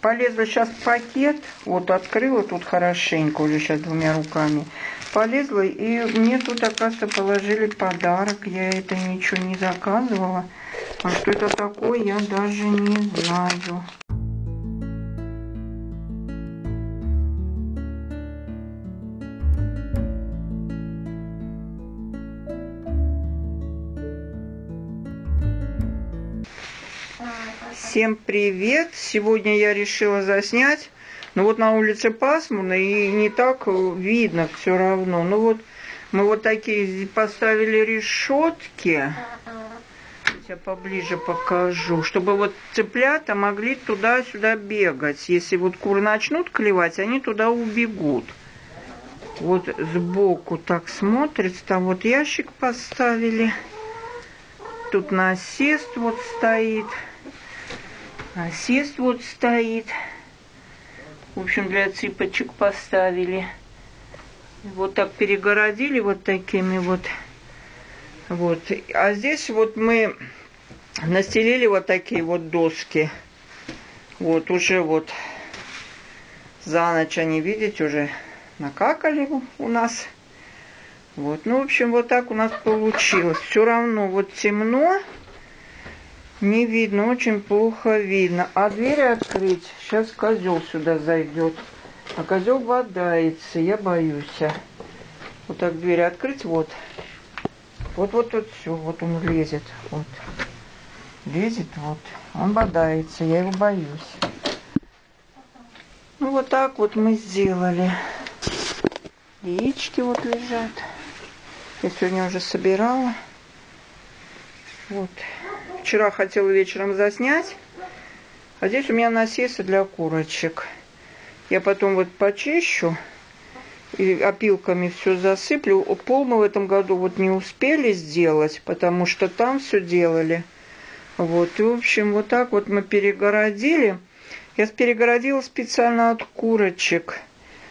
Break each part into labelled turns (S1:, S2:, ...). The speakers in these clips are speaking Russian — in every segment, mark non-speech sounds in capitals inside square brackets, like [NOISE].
S1: полезла сейчас в пакет, вот открыла тут хорошенько, уже сейчас двумя руками. Полезла, и мне тут, оказывается, положили подарок. Я это ничего не заказывала. А что это такое, я даже не знаю. Всем привет! Сегодня я решила заснять. Ну вот на улице пасмурно и не так видно все равно. Ну вот мы вот такие поставили решетки. Я поближе покажу, чтобы вот цыплята могли туда-сюда бегать. Если вот куры начнут клевать, они туда убегут. Вот сбоку так смотрится. Там вот ящик поставили. Тут насест вот стоит. Насест вот стоит. В общем, для цыпочек поставили. Вот так перегородили вот такими вот. Вот. А здесь вот мы настелили вот такие вот доски. Вот уже вот за ночь они, видите, уже накакали у нас. Вот, ну, в общем, вот так у нас получилось. Все равно вот темно. Не видно, очень плохо видно. А двери открыть, сейчас козел сюда зайдет. А козел бодается, я боюсь. Вот так двери открыть, вот. Вот, вот, вот, все, вот он лезет. Вот. Лезет, вот. Он бодается, я его боюсь. Ну, вот так вот мы сделали. Яички вот лежат. Я сегодня уже собирала. Вот. Вчера хотела вечером заснять. А здесь у меня насесы для курочек. Я потом вот почищу и опилками все засыплю. Пол мы в этом году вот не успели сделать, потому что там все делали. Вот, и в общем, вот так вот мы перегородили. Я перегородила специально от курочек,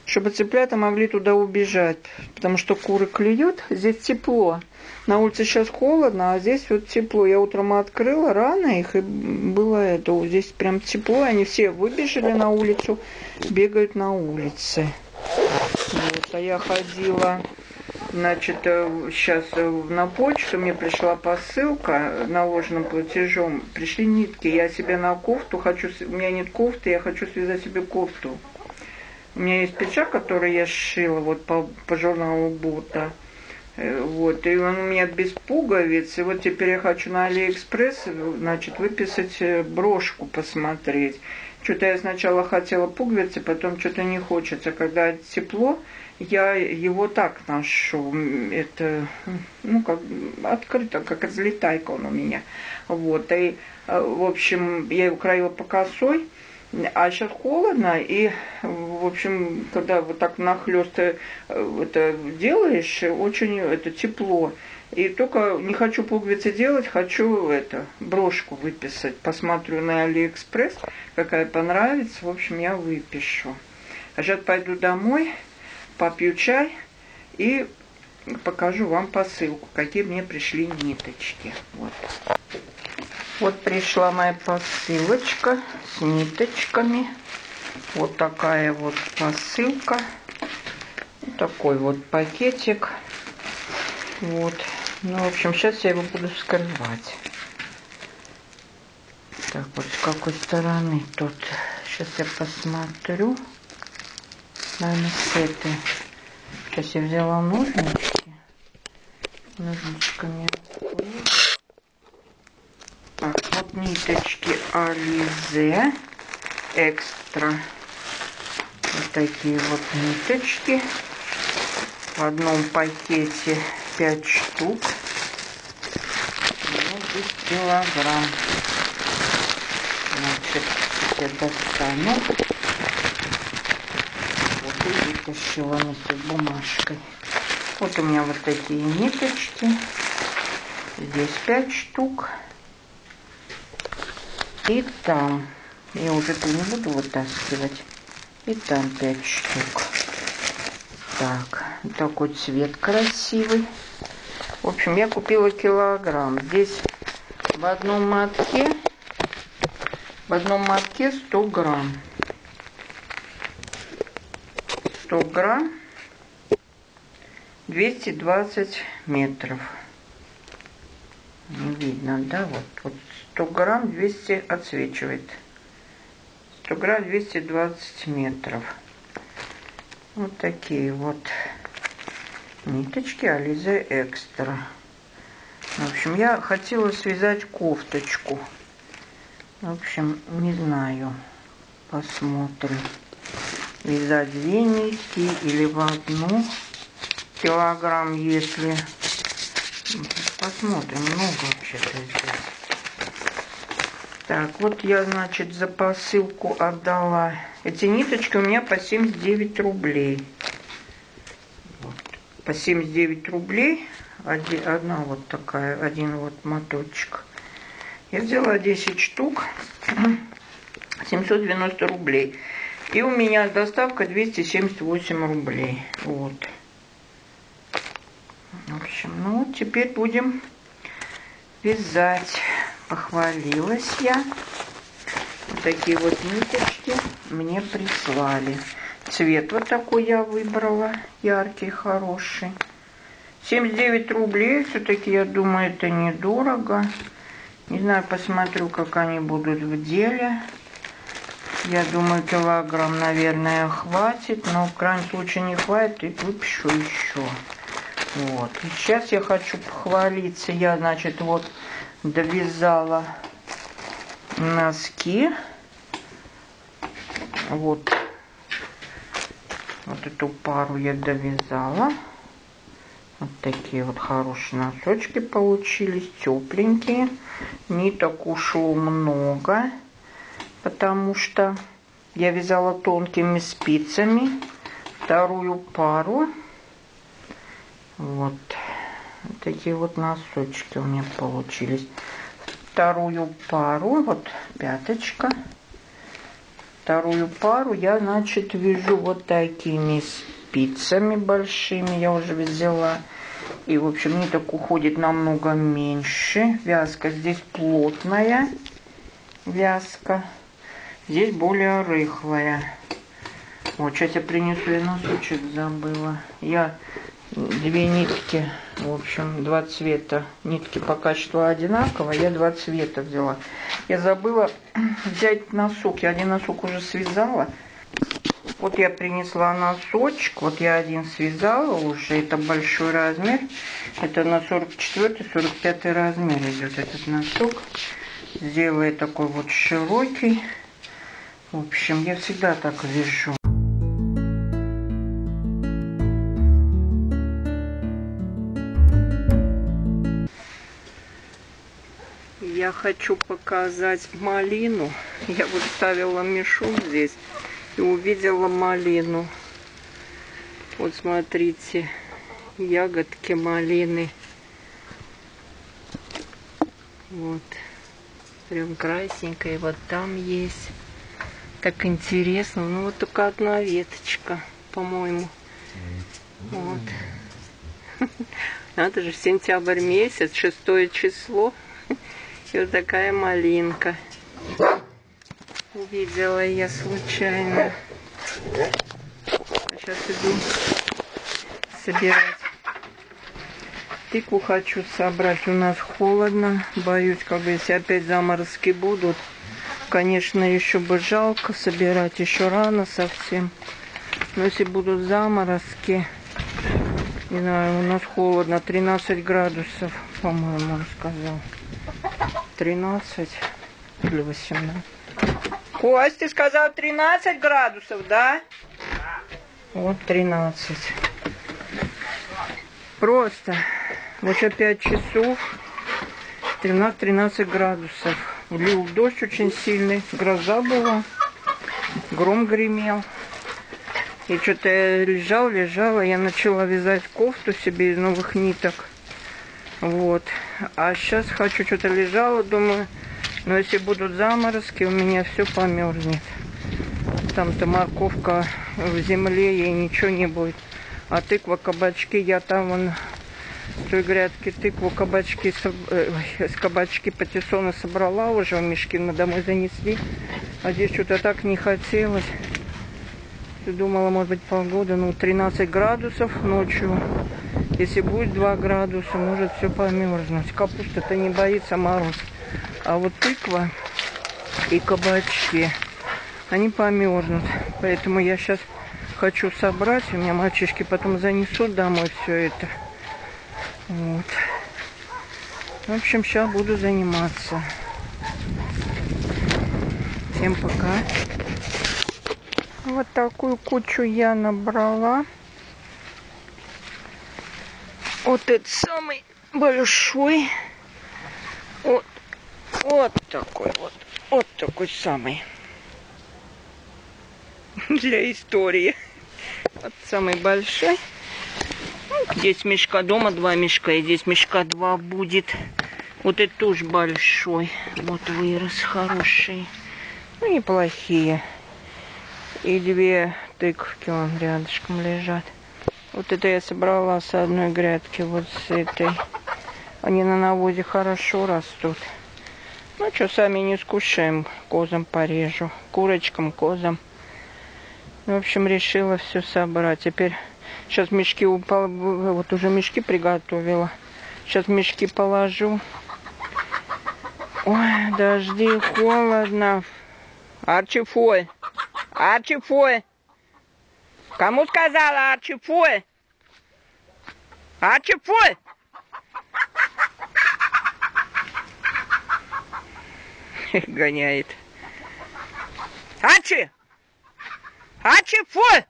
S1: чтобы цыплята могли туда убежать, потому что куры клюют, здесь тепло. На улице сейчас холодно, а здесь вот тепло. Я утром открыла рано их, и было это, здесь прям тепло. Они все выбежали на улицу, бегают на улице. Вот, а я ходила, значит, сейчас на почту, мне пришла посылка наложенным платежом. Пришли нитки, я себе на кофту хочу, у меня нет кофты, я хочу связать себе кофту. У меня есть пиджак, который я сшила вот по, по журналу Бурда. Э, вот, и он у меня без пуговиц. И вот теперь я хочу на Алиэкспресс, значит, выписать э, брошку, посмотреть. Что-то я сначала хотела пуговицы, потом что-то не хочется. Когда тепло, я его так ношу. Это, ну, как открыто, как разлетайка он у меня. Вот, и, э, в общем, я его краила по косой. А сейчас холодно, и, в общем, когда вот так нахлест э, это делаешь, очень это тепло. И только не хочу пуговицы делать, хочу это, брошку выписать. Посмотрю на Алиэкспресс, какая понравится. В общем, я выпишу. А сейчас пойду домой, попью чай и покажу вам посылку, какие мне пришли ниточки. Вот. Вот пришла моя посылочка с ниточками. Вот такая вот посылка. Вот такой вот пакетик. Вот. Ну, в общем, сейчас я его буду вскрывать. Так, вот с какой стороны тут. Сейчас я посмотрю. Наверное, с этой. Сейчас я взяла ножнички. Ножничками вот ниточки Ализе экстра. Вот такие вот ниточки. В одном пакете 5 штук. Ну, 10 килограмм. Значит, я достану. Вот и вытащила с бумажкой. Вот у меня вот такие ниточки. Здесь 5 штук. И там. Я уже ту не буду вытаскивать. И там 5 штук. Так, такой цвет красивый. В общем, я купила килограмм. Здесь в одном мотке в одном мотке 100 грамм. 100 грамм, 220 метров. Не видно, да? Вот, вот 100 грамм 200 отсвечивает. 100 грамм 220 метров. Вот такие вот ниточки Ализе Экстра. В общем, я хотела связать кофточку. В общем, не знаю. Посмотрим. Вязать две нитки или в одну килограмм, если... Посмотрим, много вообще-то здесь. Так, вот я, значит, за посылку отдала. Эти ниточки у меня по 79 рублей. Вот. По 79 рублей один, одна вот такая, один вот моточек. Я взяла 10 штук, [CLEARS THROAT] 790 рублей. И у меня доставка 278 рублей. Вот. В общем, ну, теперь будем вязать. Похвалилась я. Вот такие вот ниточки мне прислали. Цвет вот такой я выбрала, яркий, хороший. 79 рублей, все-таки, я думаю, это недорого. Не знаю, посмотрю, как они будут в деле. Я думаю, килограмм, наверное, хватит, но в крайнем случае не хватит, и выпишу еще. Вот. И сейчас я хочу похвалиться. Я, значит, вот довязала носки. Вот. Вот эту пару я довязала. Вот такие вот хорошие носочки получились, тепленькие. Ниток ушло много, потому что я вязала тонкими спицами. Вторую пару. Вот. Такие вот носочки у меня получились. Вторую пару, вот пяточка. Вторую пару я, значит, вяжу вот такими спицами большими я уже взяла. И, в общем, ниток уходит намного меньше. Вязка здесь плотная вязка. Здесь более рыхлая. Вот, сейчас я принесу, я носочек забыла. Я две нитки, в общем, два цвета. Нитки по качеству одинаково, я два цвета взяла. Я забыла [CLEARS THROAT] взять носок. Я один носок уже связала. Вот я принесла носочек, вот я один связала уже, это большой размер. Это на 44-45 размер идет этот носок. Сделаю такой вот широкий. В общем, я всегда так вяжу. Я хочу показать малину. Я вот ставила мешок здесь и увидела малину. Вот смотрите, ягодки малины. Вот. Прям красненькая. Вот там есть. Так интересно. Ну вот только одна веточка, по-моему. Вот. [LAUGHS] Надо же, сентябрь месяц, шестое число. Вот такая малинка увидела я случайно. Сейчас иду собирать. Тыкву хочу собрать. У нас холодно. Боюсь, как бы если опять заморозки будут. Конечно, еще бы жалко собирать. Еще рано совсем. Но если будут заморозки, не знаю, у нас холодно. 13 градусов, по-моему, он сказал. 13 или 18. Костя сказал 13 градусов, да? Вот 13. Просто. Вот сейчас 5 часов. 13-13 градусов. Лил дождь очень сильный. Гроза была. Гром гремел. И что-то я лежал, лежала. Я начала вязать кофту себе из новых ниток. Вот. А сейчас хочу, что-то лежала, думаю, но если будут заморозки, у меня все померзнет. Там-то морковка в земле, ей ничего не будет. А тыква, кабачки, я там вон в той грядке тыкву, кабачки, э, с кабачки патиссона собрала уже в мешки, мы домой занесли. А здесь что-то так не хотелось. думала, может быть, погода, ну, 13 градусов ночью. Если будет 2 градуса, может все померзнуть. Капуста-то не боится мороз. А вот тыква и кабачки, они померзнут. Поэтому я сейчас хочу собрать. У меня мальчишки потом занесут домой все это. Вот. В общем, сейчас буду заниматься. Всем пока. Вот такую кучу я набрала. Вот этот самый большой. Вот, вот такой вот. Вот такой самый. [LAUGHS] Для истории. Вот самый большой. Здесь мешка дома два мешка, и здесь мешка два будет. Вот это тоже большой. Вот вырос хороший. Ну, неплохие. И две тыковки вон рядышком лежат. Вот это я собрала с одной грядки, вот с этой. Они на навозе хорошо растут. Ну что, сами не скушаем, козам порежу. Курочкам, козам. В общем, решила все собрать. Теперь сейчас мешки упал, вот уже мешки приготовила. Сейчас мешки положу. Ой, дожди, холодно. Арчи, фой. Кому сказала Арчи, фой? Арчи, фой. Гоняет. Арчи! Арчи, фой!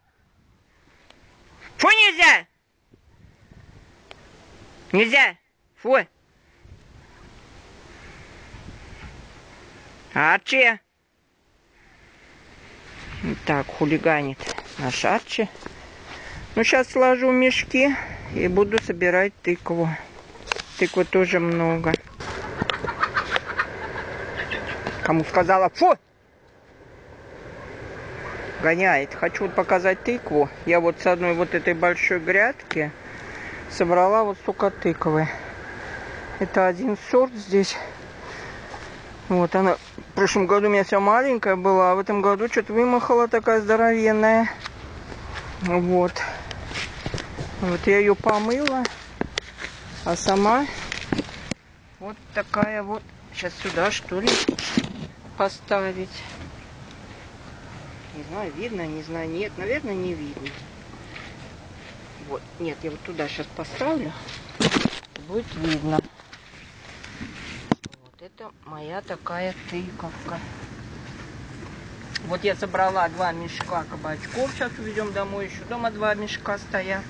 S1: Фу нельзя! Нельзя! Фу! Арчи! Так, хулиганит наш Арчи. Ну, сейчас сложу мешки и буду собирать тыкву. Тыквы тоже много. Кому сказала, фу! Гоняет. Хочу вот показать тыкву. Я вот с одной вот этой большой грядки собрала вот столько тыквы. Это один сорт здесь. Вот она в прошлом году у меня вся маленькая была, а в этом году что-то вымахала такая здоровенная. Вот. Вот я ее помыла, а сама вот такая вот. Сейчас сюда что ли поставить. Не знаю, видно, не знаю, нет, наверное, не видно. Вот, нет, я вот туда сейчас поставлю, будет видно. Вот это моя такая тыковка. Вот я собрала два мешка кабачков, сейчас увезем домой, еще дома два мешка стоят.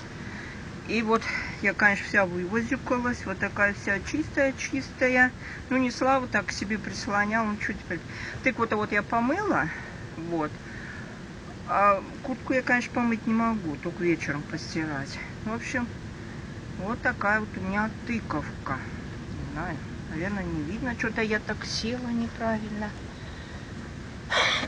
S1: И вот я, конечно, вся вывозикалась, вот такая вся чистая-чистая. Ну, не слава так к себе прислоняла, ну, чуть теперь. Тыкву-то вот я помыла, вот. А куртку я, конечно, помыть не могу, только вечером постирать. В общем, вот такая вот у меня тыковка. Не знаю, наверное, не видно. Что-то я так села неправильно.